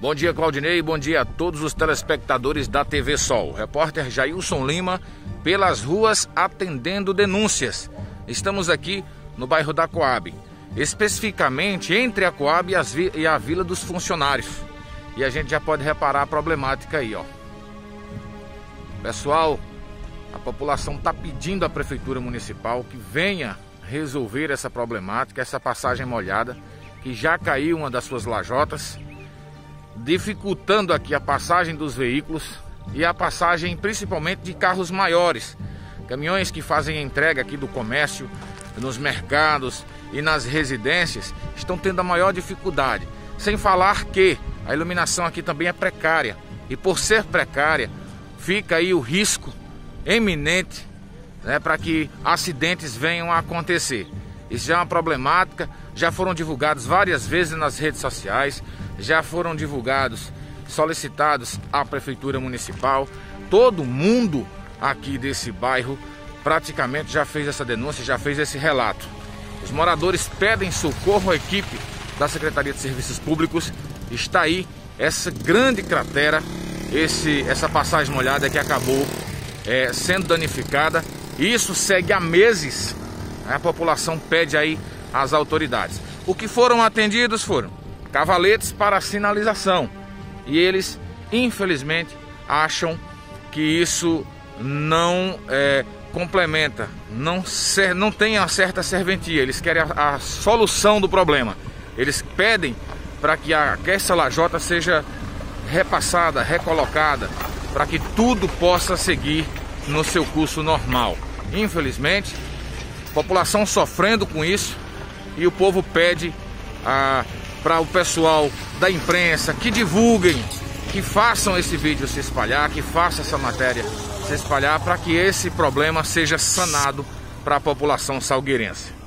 Bom dia, Claudinei. Bom dia a todos os telespectadores da TV Sol. Repórter Jailson Lima, pelas ruas atendendo denúncias. Estamos aqui no bairro da Coab, especificamente entre a Coab e, a Vila dos Funcionários. E a gente já pode reparar a problemática aí, ó. Pessoal, a população está pedindo à Prefeitura Municipal que venha resolver essa problemática, essa passagem molhada, que já caiu uma das suas lajotas dificultando aqui a passagem dos veículos e a passagem principalmente de carros maiores. Caminhões que fazem entrega aqui do comércio, nos mercados e nas residências estão tendo a maior dificuldade. Sem falar que a iluminação aqui também é precária. E por ser precária, fica aí o risco eminente né, para que acidentes venham a acontecer. Isso já é uma problemática, já foram divulgados várias vezes nas redes sociais, já foram divulgados, solicitados à Prefeitura Municipal. Todo mundo aqui desse bairro praticamente já fez essa denúncia, já fez esse relato. Os moradores pedem socorro à equipe da Secretaria de Serviços Públicos. Está aí essa grande cratera, esse, essa passagem molhada que acabou é, sendo danificada. Isso segue há meses a população pede aí às autoridades. O que foram atendidos foram cavaletes para sinalização. E eles, infelizmente, acham que isso não é, complementa, não, ser, não tem uma certa serventia. Eles querem a, a solução do problema. Eles pedem para que, a, que essa lajota seja repassada, recolocada, para que tudo possa seguir no seu curso normal. Infelizmente, população sofrendo com isso e o povo pede ah, para o pessoal da imprensa que divulguem, que façam esse vídeo se espalhar, que façam essa matéria se espalhar para que esse problema seja sanado para a população salgueirense.